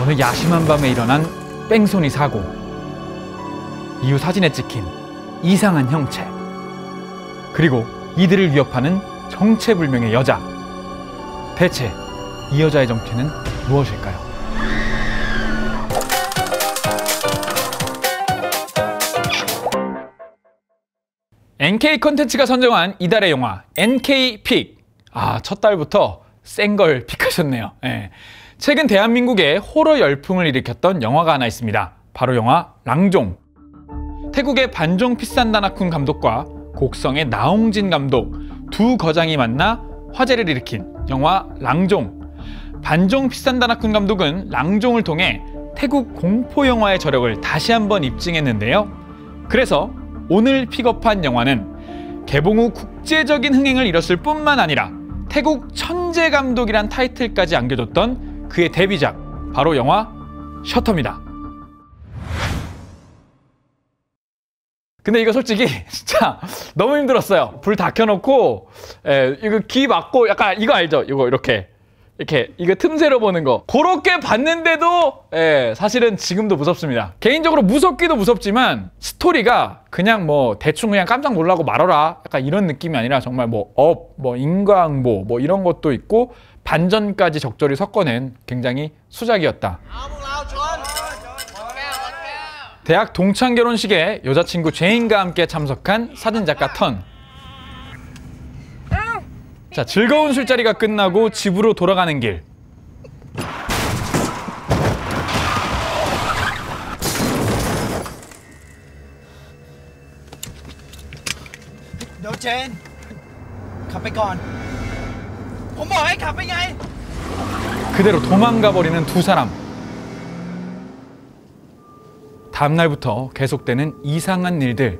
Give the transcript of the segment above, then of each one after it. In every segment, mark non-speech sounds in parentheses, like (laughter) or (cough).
어느 야심한 밤에 일어난 뺑소니 사고. 이후 사진에 찍힌 이상한 형체. 그리고 이들을 위협하는 정체불명의 여자. 대체 이 여자의 정체는 무엇일까요? NK 컨텐츠가 선정한 이달의 영화 NK 픽. 아, 첫 달부터 센 걸 픽하셨네요. 예. 최근 대한민국에 호러 열풍을 일으켰던 영화가 하나 있습니다. 바로 영화 랑종. 태국의 반종 피산다나쿤 감독과 곡성의 나홍진 감독 두 거장이 만나 화제를 일으킨 영화 랑종. 반종 피산다나쿤 감독은 랑종을 통해 태국 공포 영화의 저력을 다시 한번 입증했는데요. 그래서 오늘 픽업한 영화는 개봉 후 국제적인 흥행을 이뤘을 뿐만 아니라 태국 천재 감독이란 타이틀까지 안겨줬던 그의 데뷔작 바로 영화 셔터입니다. 근데 이거 솔직히 (laughs) 진짜 너무 힘들었어요. 불 다 켜놓고 에, 이거 귀 막고 약간 이거 알죠? 이거 이렇게 이렇게 이거 틈새로 보는 거. 그렇게 봤는데도 예, 사실은 지금도 무섭습니다. 개인적으로 무섭기도 무섭지만 스토리가 그냥 뭐 대충 그냥 깜짝 놀라고 말아라. 약간 이런 느낌이 아니라 정말 뭐 업, 뭐 인과응보 뭐 이런 것도 있고 반전까지 적절히 섞어낸 굉장히 수작이었다. 대학 동창 결혼식에 여자친구 제인과 함께 참석한 사진작가 턴 자, 즐거운 술자리가 끝나고 집으로 돌아가는 길. 너 젠, ขับไปก่อนผมบอกให้ขับไปไง 그대로 도망가 버리는 두 사람. 다음 날부터 계속되는 이상한 일들.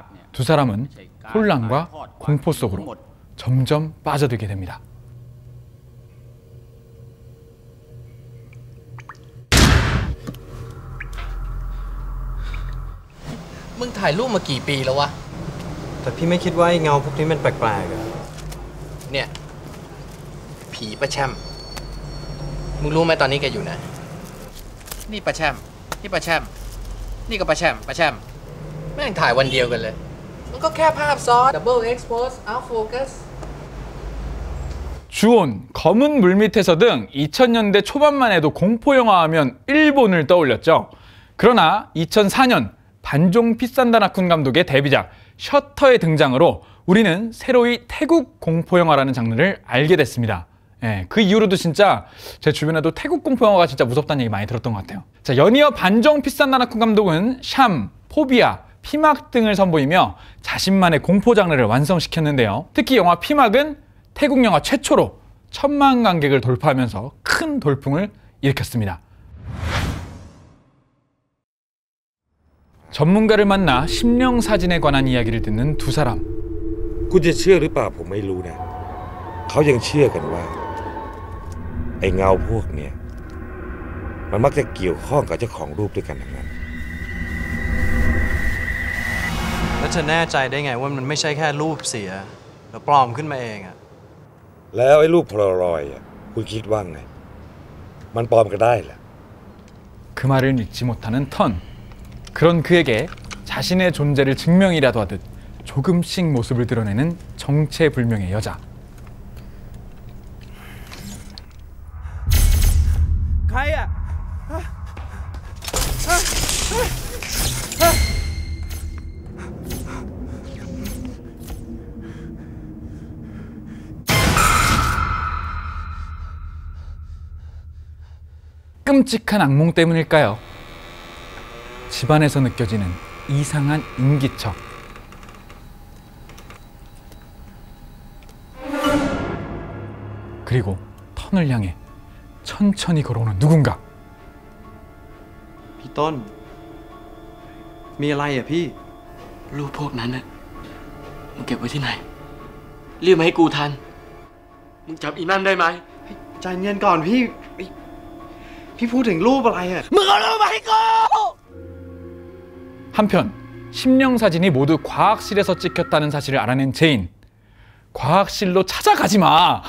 두 사람은 혼란과 공포 속으로 점점 빠져들게 됩니다. มึงถ่ายรูปมากี่ปีแล้ววะ แต่พี่ไม่คิดว่าไอ้เงาพวกนี้มันแปลกๆอะ เนี่ย ผีประแชม มึงรู้ไหมตอนนี้แกอยู่ไหน นี่ประแชม นี่ประแชม นี่ก็ประแชม ประแชม แม่งถ่ายวันเดียวกันเลย มันก็แค่ภาพซ้อน double expose out focus 주온, 검은 물밑에서 등 2000년대 초반만 해도 공포 영화 하면 일본을 떠올렸죠. 그러나 2004년 반종 피산다나쿤 감독의 데뷔작 셔터의 등장으로 우리는 새로이 태국 공포 영화라는 장르를 알게 됐습니다. 예, 그 이후로도 진짜 제 주변에도 태국 공포 영화가 진짜 무섭다는 얘기 많이 들었던 것 같아요. 자, 연이어 반종 피산다나쿤 감독은 샴, 포비아, 피막 등을 선보이며 자신만의 공포 장르를 완성시켰는데요. 특히 영화 피막은 태국 영화 최초로 천만 관객을 돌파하면서 큰 돌풍을 일으켰습니다. 전문가를 만나 심령 사진에 관한 이야기를 듣는 두 사람. คุณจะเชื่อหรือเปล่าผมไม่รู้นะ เขายังเชื่อกันว่า ไอ้เงาพวกเนี่ย มันมักจะเกี่ยวข้องกับเจ้าของรูปด้วยกันทั้งนั้น แล้วจะแน่ใจได้ไงว่ามันไม่ใช่แค่รูปเสีย แล้วปลอมขึ้นมาเองอะ แล้วไอ้รูปโพลารอยด์อะคุณคิดว่าไง มันปลอมก็ได้แหละ 그 말을 믿지 못하는 턴. 그런 그에게 자신의 존재를 증명이라도 하듯 조금씩 모습을 드러내는 정체불명의 여자. ใครอะ 끔찍한 악몽 때문일까요? 집안에서 느껴지는 이상한 인기척. 그리고 턴을 향해 천천히 걸어오는 누군가. พี่ต้น มีอะไรอ่ะพี่ รูปพวกนั้นน่ะมึงเก็บไว้ที่ไหน รีบมาให้กูทัน มึงจำอีนั่นได้ไหม ใจเย็นก่อนพี่ พี่ พี่พูดถึงรูปอะไรอ่ะ มึงเอารูปมาให้กู 한편 심령 사진이 모두 과학실에서 찍혔다는 사실을 알아낸 제인. 과학실로 찾아가지 마.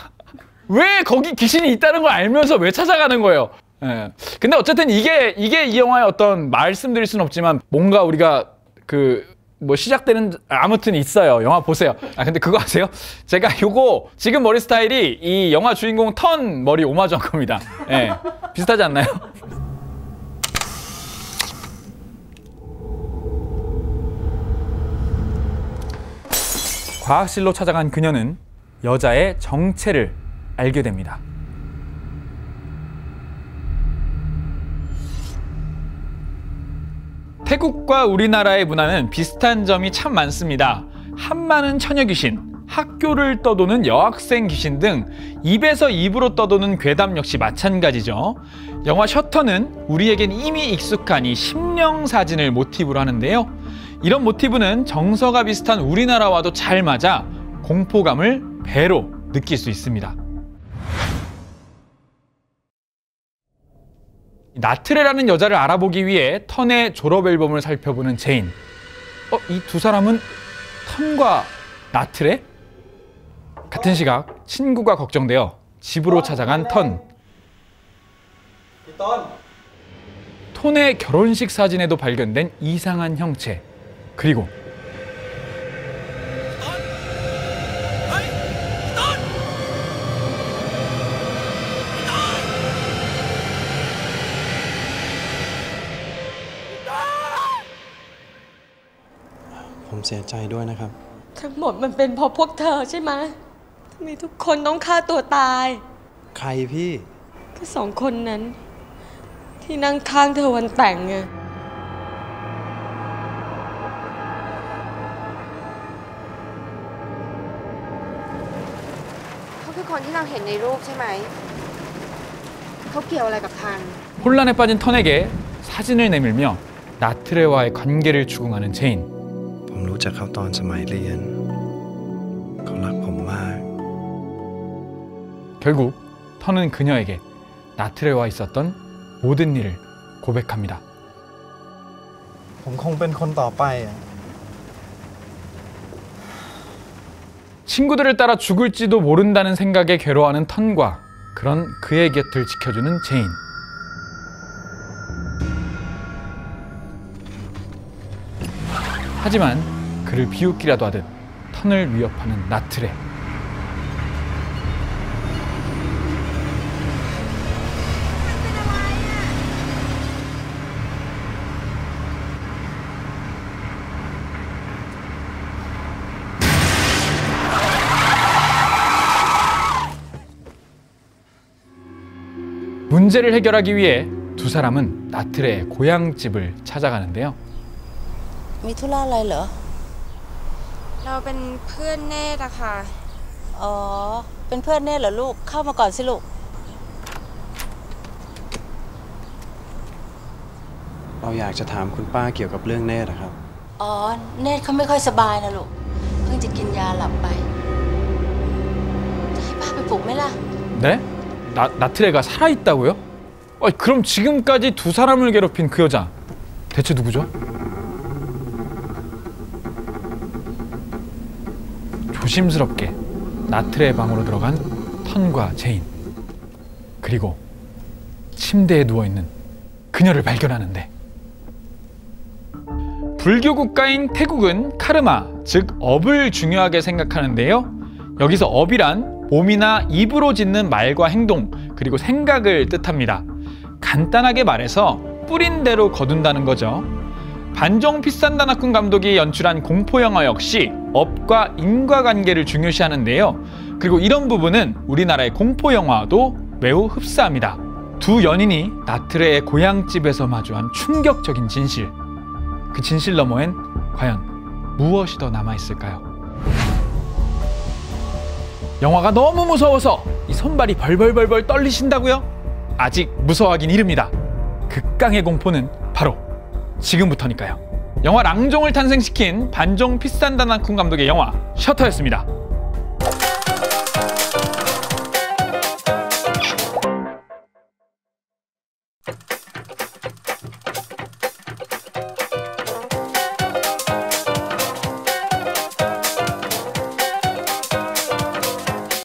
왜 거기 귀신이 있다는 걸 알면서 왜 찾아가는 거예요? 예. 근데 어쨌든 이게 이게 이 영화의 어떤 말씀드릴 수는 없지만 뭔가 우리가 그 뭐 시작되는 아무튼 있어요. 영화 보세요. 아 근데 그거 아세요? 제가 요거 지금 머리 스타일이 이 영화 주인공 턴 머리 오마주한 겁니다. 예. 비슷하지 않나요? 과학실로 찾아간 그녀는 여자의 정체를 알게 됩니다. 태국과 우리나라의 문화는 비슷한 점이 참 많습니다. 한많은 처녀 귀신, 학교를 떠도는 여학생 귀신 등 입에서 입으로 떠도는 괴담 역시 마찬가지죠. 영화 셔터는 우리에겐 이미 익숙한 이 심령 사진을 모티브로 하는데요. 이런 모티브는 정서가 비슷한 우리나라와도 잘 맞아 공포감을 배로 느낄 수 있습니다. 나트레라는 여자를 알아보기 위해 턴의 졸업 앨범을 살펴보는 제인. 어, 이 두 사람은 턴과 나트레? 같은 시각 친구가 걱정되어 집으로 찾아간 턴. 톤의 결혼식 사진에도 발견된 이상한 형체. 그리고 ผมเสียใจด้วยนะครับ ทั้งหมดมันเป็นเพราะพวกเธอใช่ไหมทำไมทุกคนต้องฆ่าตัวตาย ใครพี่ก็สองคนนั้น ที่นั่งข้างเธอวันแต่งไงเขาคือคนที่เราเห็นในรูปใช่ไหม เขาเกี่ยวอะไรกับทัน 혼란에 빠진 턴에게 사진을 내밀며 나트레와의 관계를 추궁하는 제 인. ผมรู้จักเขาตอนสมัยเรียน เขารักผมมาก 결국 턴은 그녀에게 나트레와 있었던 모든 일을 고백합니다. ผมคงเป็นคนต่อไปอ่ะ 친구들을 따라 죽을지도 모른다는 생각에 괴로워하는 턴과 그런 그의 곁을 지켜주는 제인. 하지만 그를 비웃기라도 하듯 턴을 위협하는 나트레. 문제를 해결하기 위해 두 사람은 나트레의 고향집을 찾아가는데요. มีธุระอะไรเหรอ เราเป็นเพื่อนเนตอะค่ะ อ๋อ เป็นเพื่อนเน่เหรอลูก เข้ามาก่อนสิลูก เราอยากจะถามคุณป้าเกี่ยวกับเรื่องเนตรนะครับ อ๋อ เนตเขาไม่ค่อยสบายนะลูก เพิ่งจะกินยาหลับไป จะให้ป้าไปปลุกไหมล่ะ 네? 나, 나트레가 살아있다고요? 어, 그럼 지금까지 두 사람을 괴롭힌 그 여자 대체 누구죠? 조심스럽게 나트레의 방으로 들어간 턴과 제인 그리고 침대에 누워 있는 그녀를 발견하는데 불교 국가인 태국은 카르마, 즉 업을 중요하게 생각하는데요. 여기서 업이란 몸이나 입으로 짓는 말과 행동, 그리고 생각을 뜻합니다. 간단하게 말해서 뿌린 대로 거둔다는 거죠. 반종 피산다나쿤 감독이 연출한 공포 영화 역시 업과 인과관계를 중요시하는데요. 그리고 이런 부분은 우리나라의 공포 영화도 매우 흡사합니다. 두 연인이 나트레의 고향집에서 마주한 충격적인 진실. 그 진실 너머엔 과연 무엇이 더 남아 있을까요? 영화가 너무 무서워서 이 손발이 벌벌벌벌 떨리신다고요? 아직 무서워하긴 이릅니다. 극강의 공포는 바로 지금부터니까요. 영화 랑종을 탄생시킨 반종 피산다나쿤 감독의 영화 셔터였습니다.